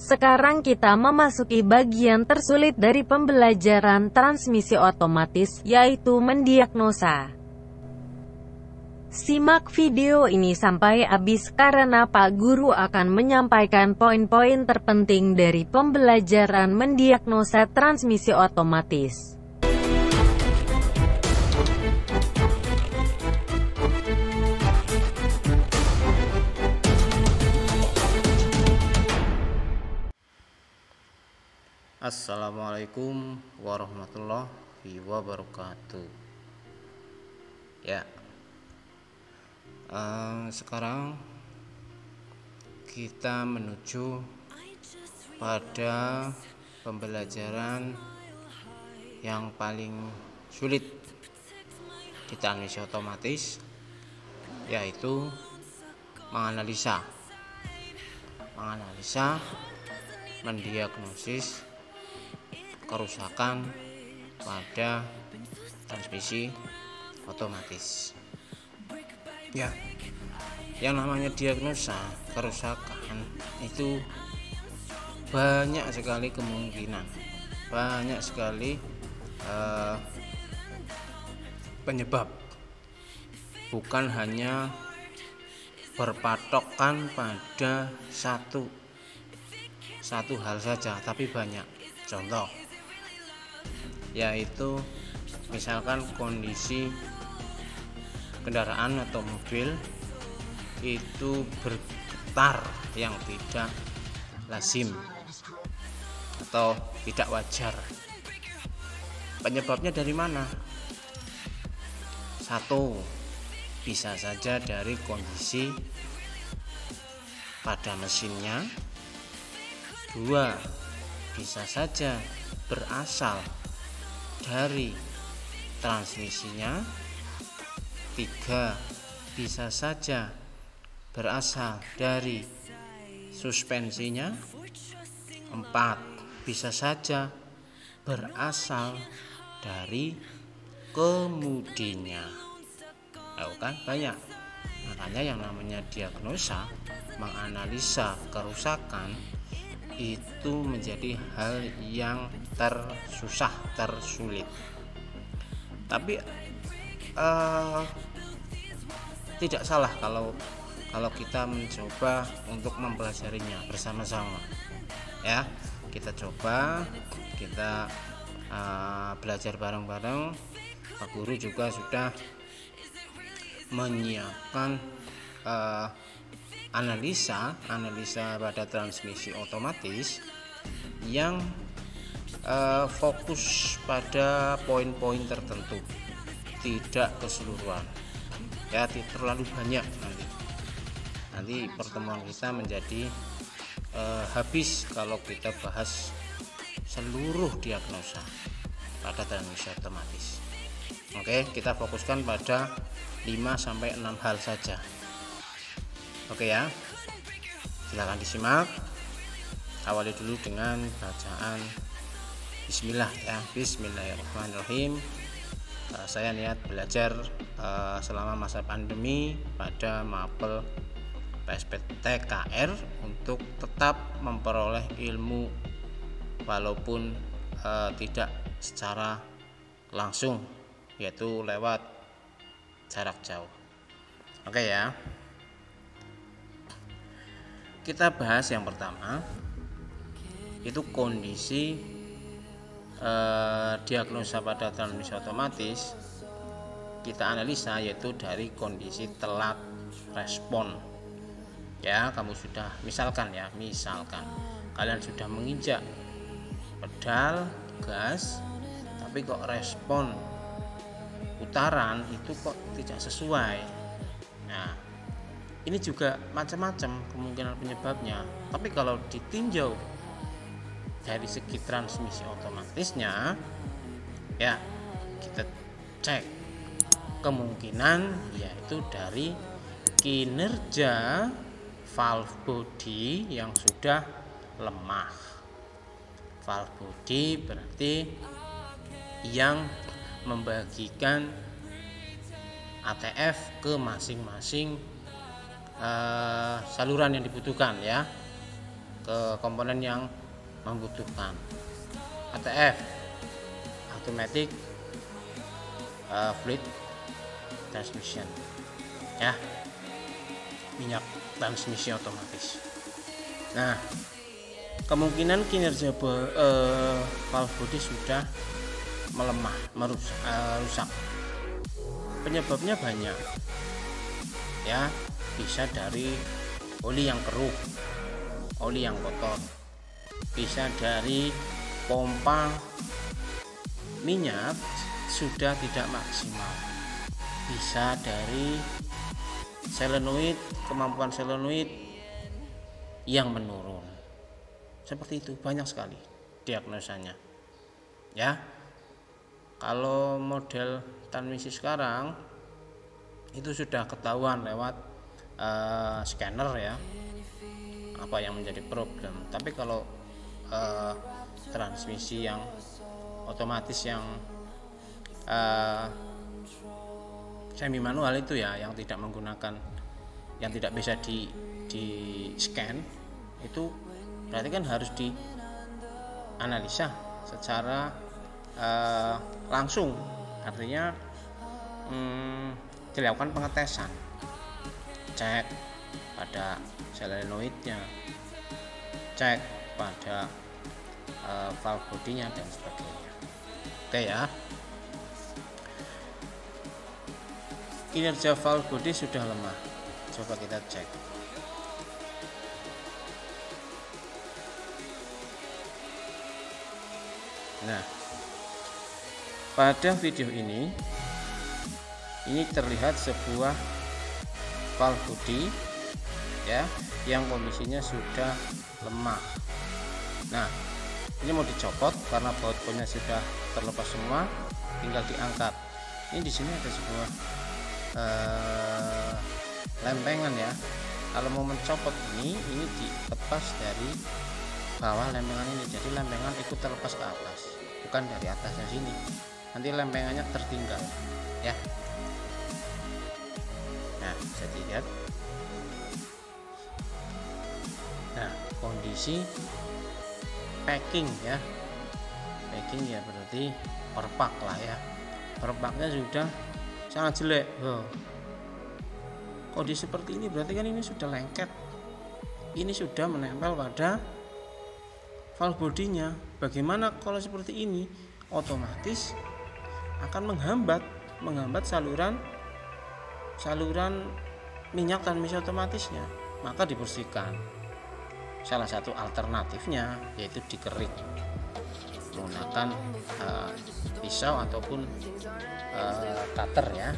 Sekarang kita memasuki bagian tersulit dari pembelajaran transmisi otomatis, yaitu mendiagnosa. Simak video ini sampai habis karena Pak Guru akan menyampaikan poin-poin terpenting dari pembelajaran mendiagnosa transmisi otomatis. Assalamualaikum warahmatullahi wabarakatuh. Ya, uh, sekarang kita menuju pada pembelajaran yang paling sulit. Di transmisi otomatis, yaitu menganalisa, menganalisa, mendiagnosis kerusakan pada transmisi otomatis. Ya, yang namanya diagnosa kerusakan itu banyak sekali kemungkinan, banyak sekali uh, penyebab, bukan hanya berpatokkan pada satu satu hal saja, tapi banyak. Contoh, yaitu misalkan kondisi kendaraan atau mobil itu bergetar yang tidak lazim atau tidak wajar. Penyebabnya dari mana? Satu bisa saja dari kondisi pada mesinnya. Dua bisa saja berasal dari transmisinya tiga. Bisa saja berasal dari suspensinya. Empat. Bisa saja berasal dari kemudinya. Tahu kan? Banyak. Makanya yang namanya diagnosa menganalisa kerusakan itu menjadi hal yang tersusah tersulit. Tapi uh, tidak salah kalau kalau kita mencoba untuk mempelajarinya bersama-sama ya. Kita coba kita uh, belajar bareng-bareng. Pak Guru juga sudah menyiapkan uh, analisa analisa pada transmisi otomatis yang uh, fokus pada poin-poin tertentu tidak keseluruhan. Ya terlalu banyak nanti. Nanti pertemuan kita menjadi uh, habis kalau kita bahas seluruh diagnosa pada transmisi otomatis. Oke kita fokuskan pada 5 sampai 6 hal saja Oke ya. Silahkan disimak. Awali dulu dengan bacaan Bismillah ya. Bismillahirrahmanirrahim. Uh, saya niat belajar uh, selama masa pandemi pada mapel PSPTKR untuk tetap memperoleh ilmu walaupun uh, tidak secara langsung yaitu lewat jarak jauh. Oke ya kita bahas yang pertama itu kondisi eh, diagnosa pada transmisi otomatis kita analisa yaitu dari kondisi telat respon. Ya kamu sudah misalkan ya misalkan kalian sudah menginjak pedal gas tapi kok respon putaran itu kok tidak sesuai. Nah ini juga macam-macam kemungkinan penyebabnya. Tapi kalau ditinjau dari segi transmisi otomatisnya ya kita cek kemungkinan yaitu dari kinerja valve body yang sudah lemah. Valve body berarti yang membagikan ATF ke masing-masing uh, saluran yang dibutuhkan ya ke komponen yang membutuhkan. ATF automatic uh, fluid transmission ya minyak transmisi otomatis. Nah kemungkinan kinerja uh, valve body sudah melemah merusak uh, rusak. Penyebabnya banyak ya bisa dari oli yang keruh oli yang kotor. Bisa dari pompa minyak sudah tidak maksimal. Bisa dari selenoid kemampuan selenoid yang menurun. Seperti itu banyak sekali diagnosanya. Ya kalau model transmisi sekarang itu sudah ketahuan lewat uh, scanner ya apa yang menjadi problem. Tapi kalau uh, transmisi yang otomatis yang uh, semi manual itu ya yang tidak menggunakan yang tidak bisa di di scan itu berarti kan harus di analisa secara uh, langsung. Artinya hmm, dilakukan pengetesan cek pada selenoidnya cek pada uh, valve bodinya dan sebagainya. Oke ya. Kinerja valve body sudah lemah. Coba kita cek. Nah pada video ini ini terlihat sebuah valve body ya yang kondisinya sudah lemah. Nah ini mau dicopot karena baut punya sudah terlepas semua tinggal diangkat. Ini di sini ada sebuah uh, lempengan ya. Kalau mau mencopot ini ini dilepas dari bawah lempengan ini. Jadi lempengan ikut terlepas ke atas bukan dari atasnya sini. Nanti lempengannya tertinggal ya bisa dilihat. Nah kondisi packing ya. Packing ya berarti perpak lah ya. Perpaknya sudah sangat jelek oh. kondisi seperti ini berarti kan ini sudah lengket. Ini sudah menempel pada valve bodinya. Bagaimana kalau seperti ini? Otomatis akan menghambat menghambat saluran saluran minyak transmisi otomatisnya maka dibersihkan. Salah satu alternatifnya yaitu dikerik menggunakan uh, pisau ataupun uh, cutter ya.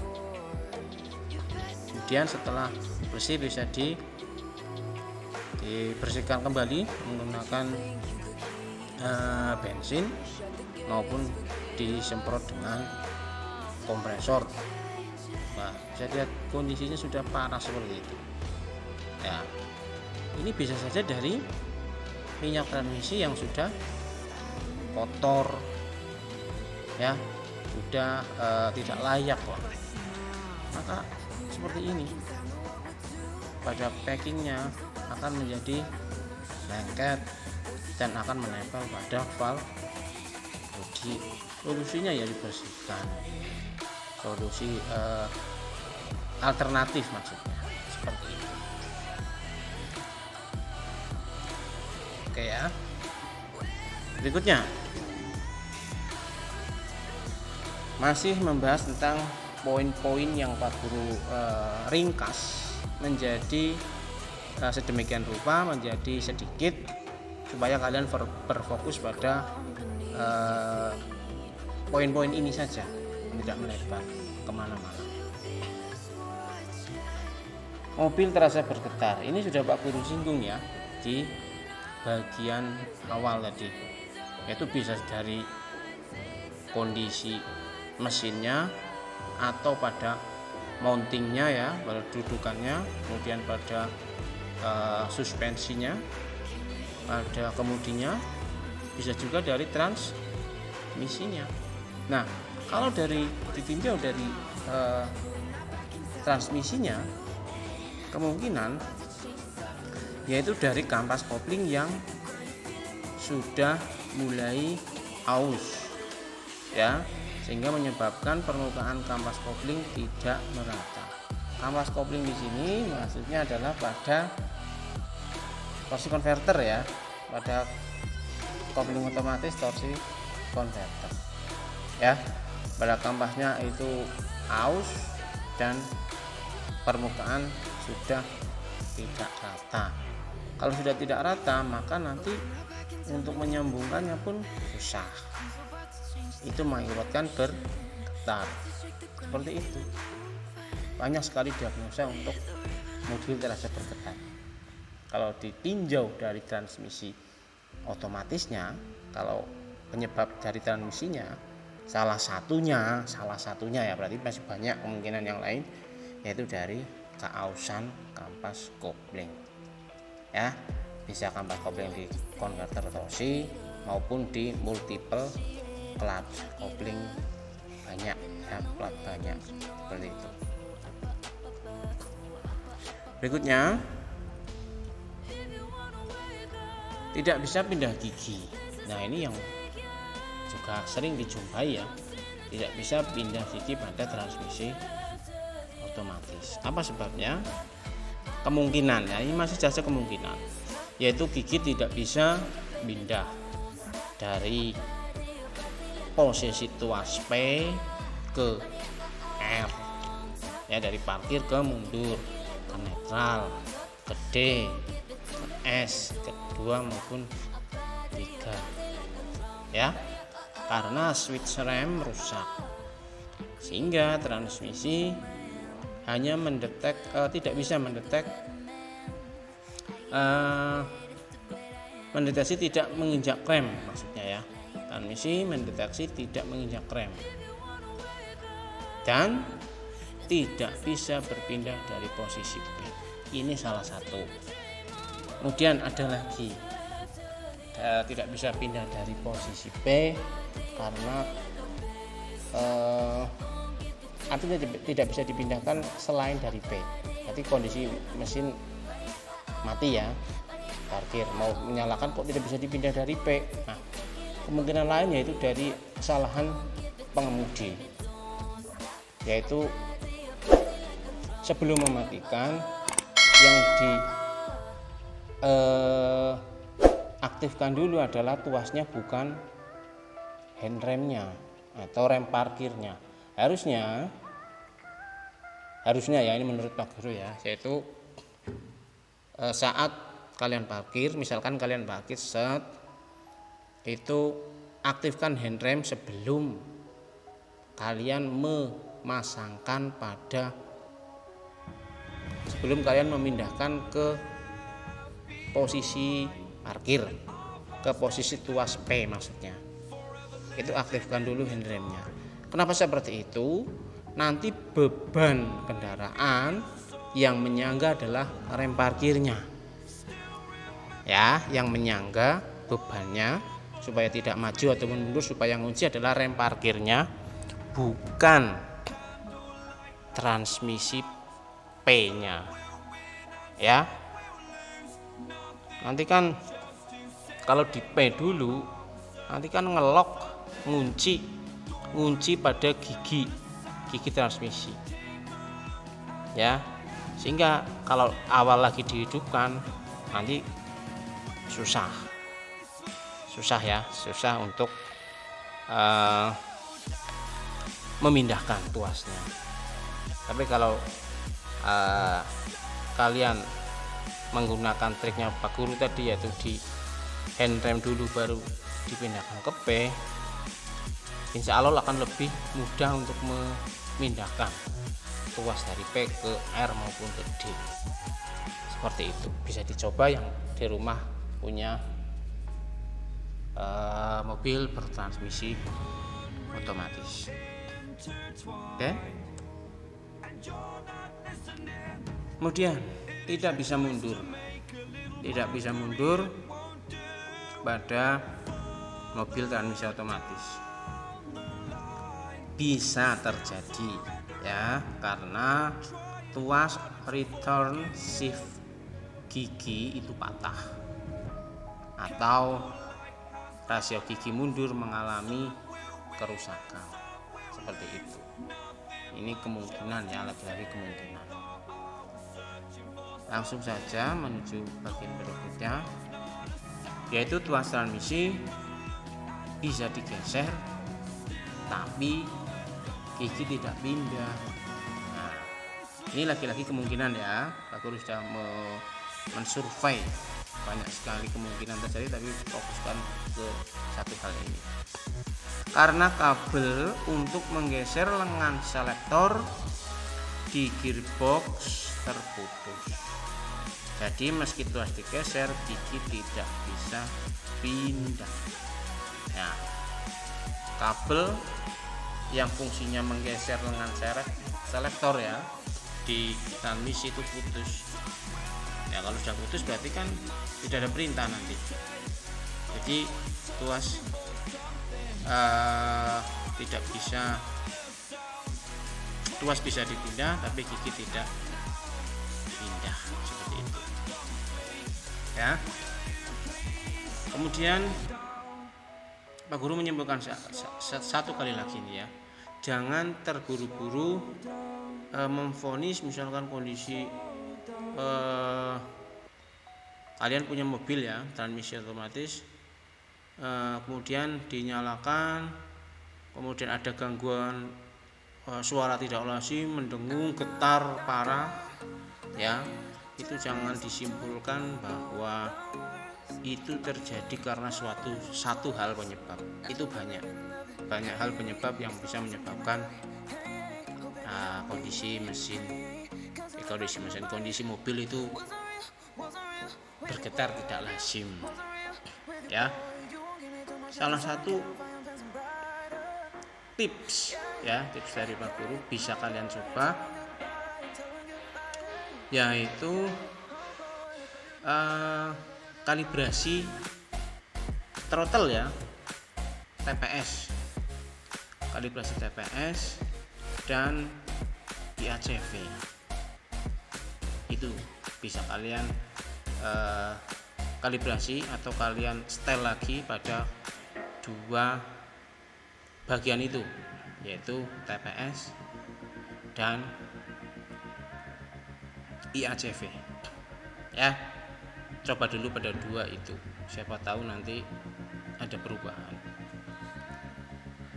Kemudian setelah bersih bisa di dibersihkan kembali menggunakan uh, bensin maupun disemprot dengan kompresor nah bisa lihat kondisinya sudah parah seperti itu. Ya ini bisa saja dari minyak transmisi yang sudah kotor ya sudah e, tidak layak kok maka seperti ini pada packingnya akan menjadi lengket dan akan menempel pada valve bodi solusinya ya dibersihkan solusi eh, alternatif maksudnya. Seperti ini oke ya. Berikutnya. Masih membahas tentang poin-poin yang Pak Guru eh, ringkas menjadi eh, sedemikian rupa menjadi sedikit supaya kalian berfokus pada poin-poin ini saja tidak melebar ke mana-mana. Mobil terasa bergetar. Ini sudah Pak Guru singgung ya di bagian awal tadi. Itu bisa dari kondisi mesinnya atau pada mountingnya ya pada dudukannya kemudian pada uh, suspensinya pada kemudinya bisa juga dari transmisinya. Nah kalau dari ditinjau dari uh, transmisinya kemungkinan yaitu dari kampas kopling yang sudah mulai aus ya sehingga menyebabkan permukaan kampas kopling tidak merata. Kampas kopling di sini maksudnya adalah pada torsi konverter ya, pada kopling otomatis torsi konverter. Ya, pada kampasnya itu aus dan permukaan sudah tidak rata. Kalau sudah tidak rata, maka nanti untuk menyambungkannya pun susah. Itu mengakibatkan bergetar. Seperti itu. Banyak sekali diagnosa untuk mobil terasa bergetar. Kalau ditinjau dari transmisi otomatisnya kalau penyebab dari transmisinya salah satunya salah satunya ya berarti masih banyak kemungkinan yang lain yaitu dari keausan kampas kopling. Ya bisa kampas kopling di konverter torsi maupun di multiple plat kopling banyak ya plat banyak seperti itu. Berikutnya tidak bisa pindah gigi. Nah ini yang juga sering dijumpai ya. Tidak bisa pindah gigi pada transmisi otomatis. Apa sebabnya? Kemungkinan ya ini masih saja kemungkinan. Yaitu gigi tidak bisa pindah dari posisi tuas P ke R. Ya dari parkir ke mundur ke netral ke D ke S kedua maupun tiga. Ya karena switch rem rusak sehingga transmisi hanya mendetek uh, tidak bisa mendetek uh, mendeteksi tidak menginjak rem maksudnya ya transmisi mendeteksi tidak menginjak rem dan tidak bisa berpindah dari posisi B. Ini salah satu. Kemudian ada lagi e, tidak bisa pindah dari posisi B karena e, artinya tidak bisa dipindahkan selain dari B. Jadi kondisi mesin mati ya parkir mau menyalakan kok tidak bisa dipindah dari P. Nah, kemungkinan lain yaitu dari kesalahan pengemudi yaitu sebelum mematikan yang di eh, aktifkan dulu adalah tuasnya bukan handremnya atau rem parkirnya. Harusnya harusnya ya ini menurut Pak Guru ya yaitu eh, saat kalian parkir misalkan kalian parkir set itu aktifkan handrem sebelum kalian memasangkan pada sebelum kalian memindahkan ke posisi parkir ke posisi tuas P maksudnya itu aktifkan dulu handremnya kenapa seperti itu? Nanti beban kendaraan yang menyangga adalah rem parkirnya. Ya yang menyangga bebannya supaya tidak maju ataupun mundur supaya ngunci adalah rem parkirnya bukan transmisi P-nya. Ya. Nanti kan kalau di P dulu nanti kan ngelok ngunci ngunci pada gigi gigi transmisi. Ya sehingga kalau awal lagi dihidupkan nanti susah. Susah ya susah untuk uh, memindahkan tuasnya. Tapi kalau uh, kalian menggunakan triknya Pak Guru tadi yaitu di hand rem dulu baru dipindahkan ke P Insya Allah akan lebih mudah untuk memindahkan tuas dari P ke R maupun ke D. Seperti itu. Bisa dicoba yang di rumah punya uh, mobil bertransmisi otomatis. Oke? Okay? kemudian tidak bisa mundur. Tidak bisa mundur pada mobil transmisi otomatis bisa terjadi ya karena tuas return shift gigi itu patah. Atau rasio gigi mundur mengalami kerusakan. Seperti itu. Ini kemungkinan ya lagi-lagi kemungkinan. Langsung saja menuju bagian berikutnya. Yaitu tuas transmisi bisa digeser tapi gigi tidak pindah. Nah ini lagi-lagi kemungkinan ya. Guru sudah mensurvey. Banyak sekali kemungkinan terjadi tapi fokuskan ke satu hal ini. Karena kabel untuk menggeser lengan selektor di gearbox terputus. Jadi meski tuas digeser gigi tidak bisa pindah. Ya kabel yang fungsinya menggeser lengan seret selektor ya. Di transmisi itu putus. Ya kalau sudah putus berarti kan tidak ada perintah nanti. Jadi tuas uh, tidak bisa tuas bisa dipindah tapi gigi tidak pindah. Seperti itu. Ya. Kemudian Pak Guru menyimpulkan satu kali lagi nih ya jangan terburu-buru e, memfonis misalkan kondisi e, kalian punya mobil ya transmisi otomatis e, kemudian dinyalakan kemudian ada gangguan e, suara tidak lazim mendengung getar parah ya. Itu jangan disimpulkan bahwa itu terjadi karena suatu satu hal penyebab. Itu banyak banyak hal penyebab yang bisa menyebabkan uh, kondisi mesin. Eh, kondisi mesin kondisi mobil itu bergetar tidak lazim. Ya. Salah satu tips ya tips dari Pak Guru bisa kalian coba yaitu uh, kalibrasi throttle ya TPS kalibrasi TPS dan IACV itu bisa kalian uh, kalibrasi atau kalian setel lagi pada dua bagian itu yaitu TPS dan IACV ya coba dulu pada dua itu. Siapa tahu nanti ada perubahan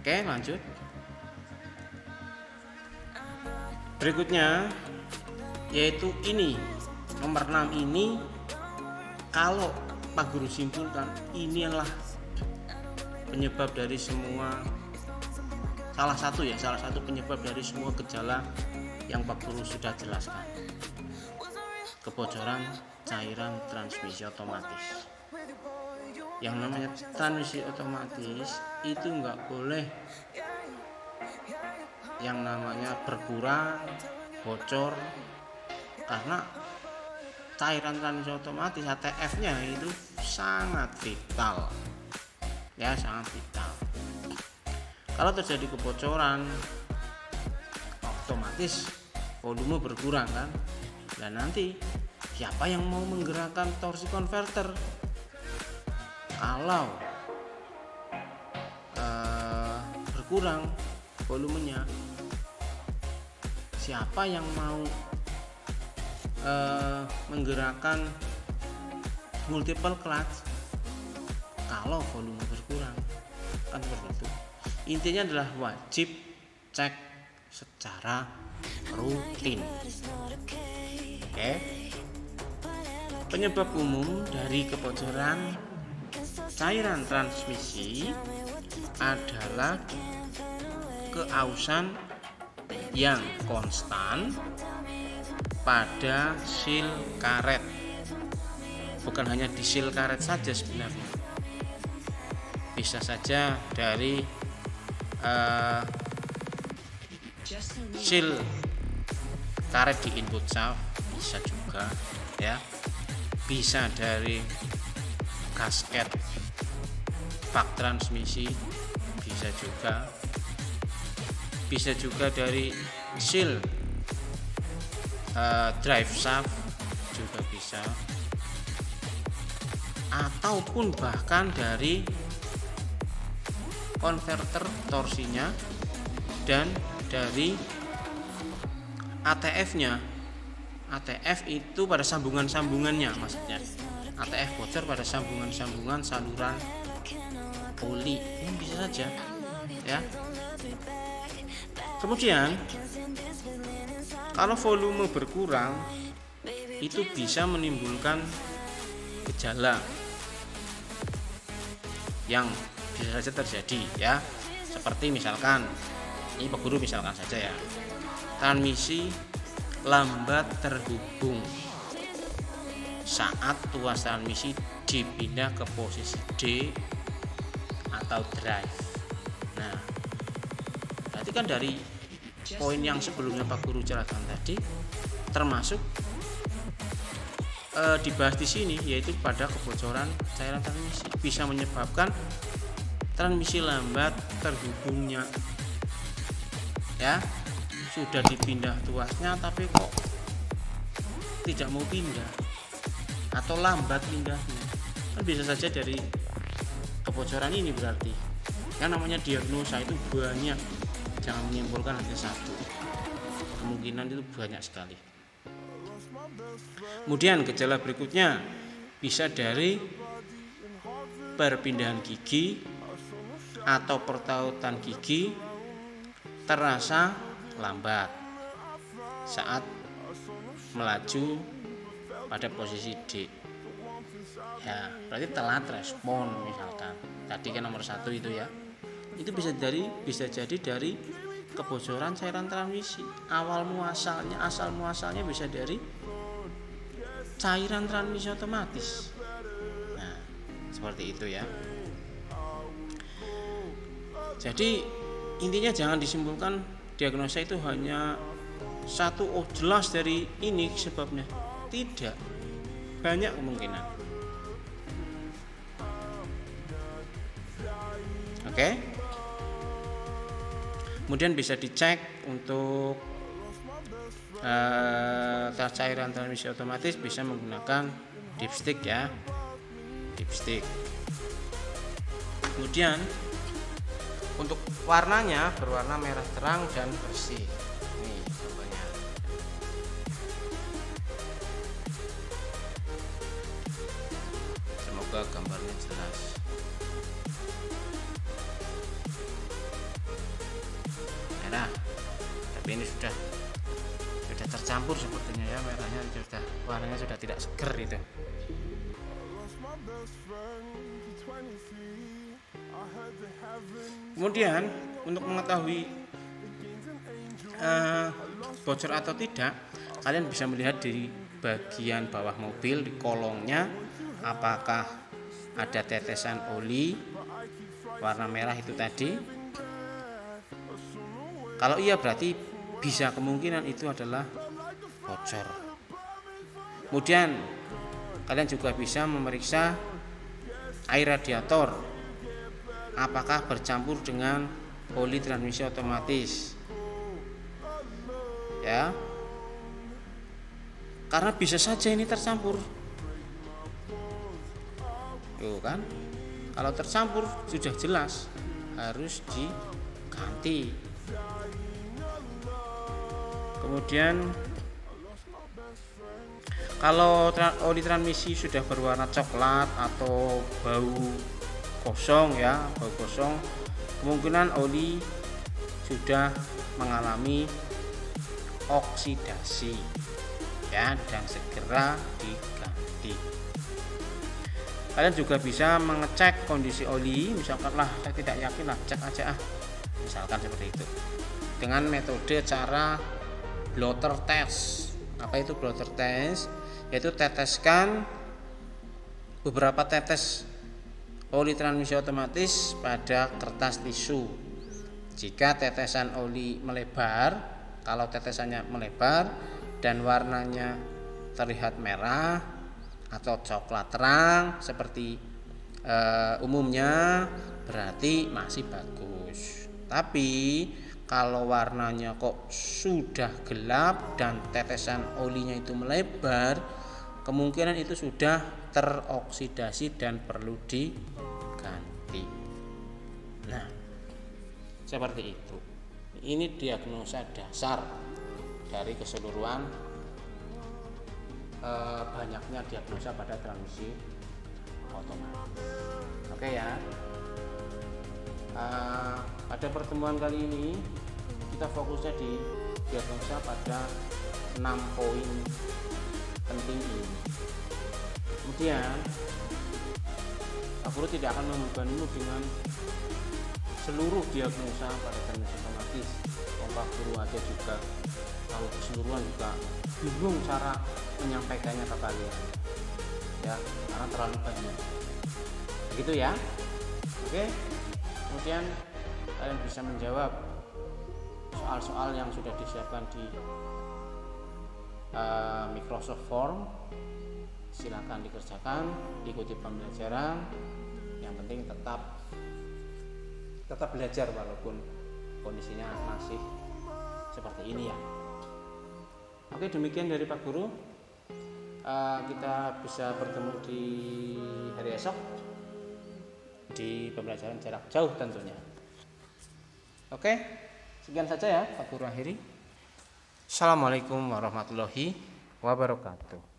oke lanjut. Berikutnya yaitu ini. Nomor 6 ini kalau Pak Guru simpulkan ini adalah penyebab dari semua salah satu ya salah satu penyebab dari semua gejala yang Pak Guru sudah jelaskan. Kebocoran cairan transmisi otomatis yang namanya transmisi otomatis itu enggak boleh. Yang namanya berkurang bocor karena cairan transmisi otomatis ATF nya itu sangat vital. Ya sangat vital. Kalau terjadi kebocoran otomatis volume berkurang kan? Dan nanti siapa yang mau menggerakkan torsi converter kalau uh, berkurang volumenya siapa yang mau uh, menggerakkan multiple clutch? Kalau volume berkurang kan seperti itu intinya adalah wajib cek secara rutin. Oke? Okay? Penyebab umum dari kebocoran cairan transmisi adalah keausan yang konstan pada sil karet. Bukan hanya di sil karet saja sebenarnya. Bisa saja dari uh, sil karet di input shaft bisa juga ya bisa dari kasket bak transmisi bisa juga bisa juga dari seal uh, drive shaft juga bisa ataupun bahkan dari konverter torsinya dan dari ATF-nya. ATF itu pada sambungan-sambungannya maksudnya. ATF bocor pada sambungan-sambungan saluran oli. Ini bisa saja ya. Kemudian kalau volume berkurang itu bisa menimbulkan gejala yang bisa saja terjadi ya seperti misalkan ini Pak Guru misalkan saja ya transmisi lambat terhubung saat tuas transmisi dipindah ke posisi D atau drive. Nah berarti kan dari poin yang sebelumnya Pak Guru jelaskan tadi termasuk e, dibahas di sini yaitu pada kebocoran cairan transmisi. Bisa menyebabkan transmisi lambat terhubungnya. Ya sudah dipindah tuasnya tapi kok tidak mau pindah atau lambat pindahnya. Kan bisa saja dari kebocoran ini berarti. Yang namanya diagnosa itu banyak. Jangan menyimpulkan hanya satu. Kemungkinan itu banyak sekali. Kemudian gejala berikutnya bisa dari perpindahan gigi atau pertautan gigi terasa lambat saat melaju pada posisi D. Ya berarti telat respon misalkan. Tadi kan nomor satu itu ya. Itu bisa dari bisa jadi dari kebocoran cairan transmisi. Awal muasalnya asal muasalnya bisa dari cairan transmisi otomatis. Nah seperti itu ya. Jadi intinya jangan disimpulkan diagnosa itu hanya satu oh jelas dari ini sebabnya tidak. Banyak kemungkinan. Oke. Kemudian bisa dicek untuk uh, cairan transmisi otomatis bisa menggunakan dipstick ya. Dipstick. Kemudian untuk warnanya berwarna merah terang dan bersih Kemudian untuk mengetahui uh, bocor atau tidak, kalian bisa melihat di bagian bawah mobil di kolongnya apakah ada tetesan oli warna merah itu tadi. Kalau iya berarti bisa kemungkinan itu adalah bocor. Kemudian kalian juga bisa memeriksa air radiator apakah bercampur dengan oli transmisi otomatis? Ya. Karena bisa saja ini tercampur. Tuh kan? Kalau tercampur sudah jelas harus diganti. Kemudian kalau oli transmisi sudah berwarna coklat atau bau kosong ya bau kosong. Kemungkinan oli sudah mengalami oksidasi ya dan segera diganti. Kalian juga bisa mengecek kondisi oli misalkan lah saya tidak yakin lah cek aja ah. Misalkan seperti itu. Dengan metode cara blotter test. Apa itu blotter test? Yaitu teteskan beberapa tetes oli transmisi otomatis pada kertas tisu. Jika tetesan oli melebar, kalau tetesannya melebar dan warnanya terlihat merah atau coklat terang seperti e, umumnya berarti masih bagus. Tapi kalau warnanya kok sudah gelap dan tetesan olinya itu melebar kemungkinan itu sudah teroksidasi dan perlu diganti. Nah, seperti itu. Ini diagnosa dasar dari keseluruhan eh, banyaknya diagnosa pada transmisi otomatis. Oke ya. Uh, pada pertemuan kali ini kita fokusnya di diagnosa pada 6 poin penting ini. Kemudian Guru tidak akan membebanimu dengan seluruh diagnosa pada transmisi otomatis. Pak Guru aja juga kalau keseluruhan juga bingung cara menyampaikannya ke kalian. Ya karena terlalu banyak. Begitu ya? Oke? Kemudian kalian bisa menjawab soal-soal yang sudah disiapkan di uh, Microsoft Form. Silakan dikerjakan ikuti pembelajaran penting tetap tetap belajar walaupun kondisinya masih seperti ini ya oke demikian dari Pak Guru uh, kita bisa bertemu di hari esok di pembelajaran jarak jauh tentunya. Oke, sekian saja ya Pak Guru akhiri. Assalamualaikum warahmatullahi wabarakatuh.